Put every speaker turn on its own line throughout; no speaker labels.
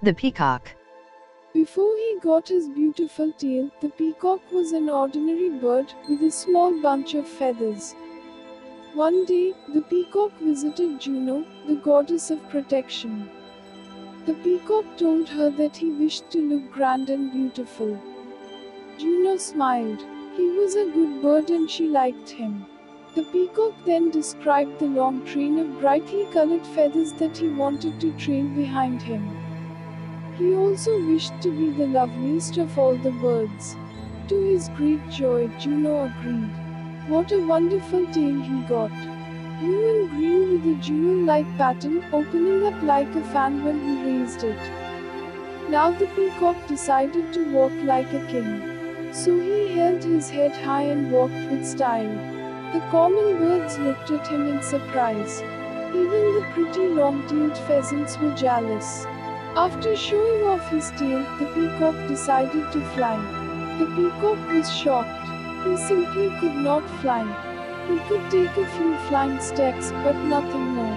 The Peacock.
Before he got his beautiful tail, the peacock was an ordinary bird with a small bunch of feathers. One day, the peacock visited Juno, the goddess of protection. The peacock told her that he wished to look grand and beautiful. Juno smiled. He was a good bird and she liked him. The peacock then described the long train of brightly colored feathers that he wanted to trail behind him. He also wished to be the loveliest of all the birds. To his great joy, Juno agreed. What a wonderful tail he got! Blue and green with a jewel-like pattern, opening up like a fan when he raised it. Now the peacock decided to walk like a king. So he held his head high and walked with style. The common birds looked at him in surprise. Even the pretty long-tailed pheasants were jealous. After showing off his tail, the peacock decided to fly. The peacock was shocked. He simply could not fly. He could take a few flying steps, but nothing more.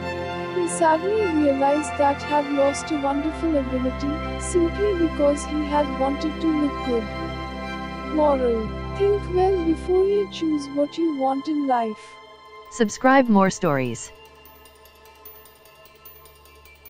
He sadly realized that he had lost a wonderful ability, simply because he had wanted to look good. Moral Think well before you choose what you want in life.
Subscribe more stories.